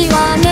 にはね